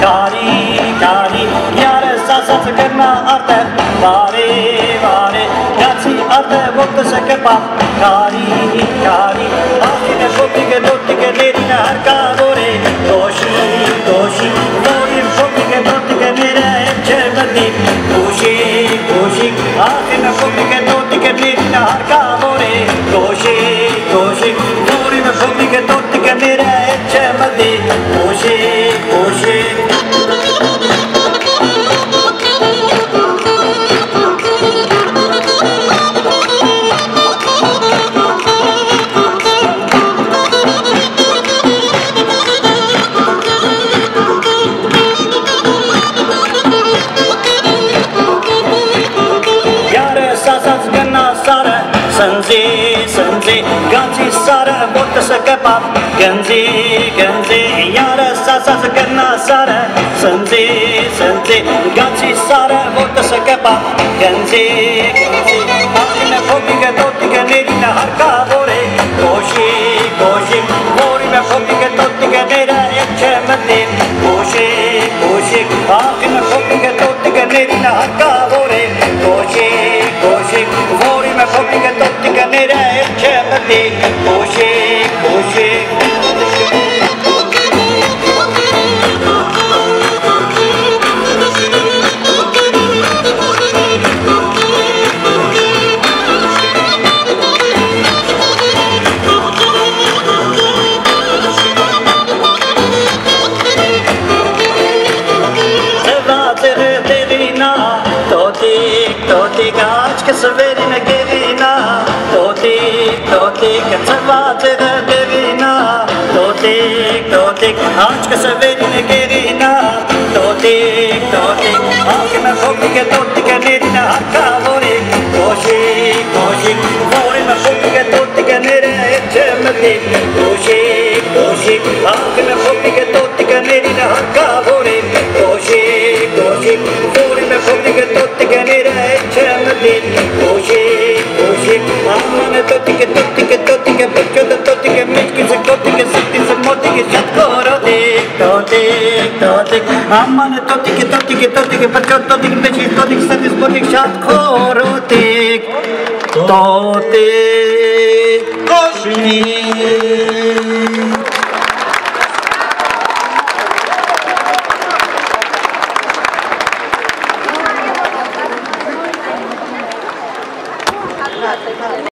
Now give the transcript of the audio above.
Kari, kari Yare sasas gna arte Vare, vare Hasta de volta se quepa Kari, kari Ahine shopike dotike Nerine harkadore Doshi, doshi Dorim shopike dotike Nire hep çevredi Koşik, koşik Ahine shopike Sasas gana sare Sanzi, sanzi Ganzi sare Botta se kepa Ganzi, ganzi Yare sasas gana sare Sanzi, sanzi Ganzi sare Botta se kepa Ganzi, ganzi Akine popike dottike Nerine har kavore Koshi, koshi Vorime popike dottike Nere ekemedi Koshi, koshi Akine popike dottike koşik Vurime kopinge toptike nereye çepetik Koşik koşik Totika ekemedi Koshi, koshi Sevate devina Totik, totik Aç ke severine gevina Totik, totik Sevate devina Totik, totik Aç ke Akime popike totike nerine hakka vori Koşik, koşik Vorime popike totike nere Akime popike totike nerine hakka vori Koşik, Κάνανε τότε και τότε και τότε και πετιότα τότε και μίσκη σε κότε και σίτη σε μότη και σε χωρότη τότε τότε Άμανε τότε και τότε και τότε και πετιότα τότε και πέτυχε τότε και σαν τις και σαν τότε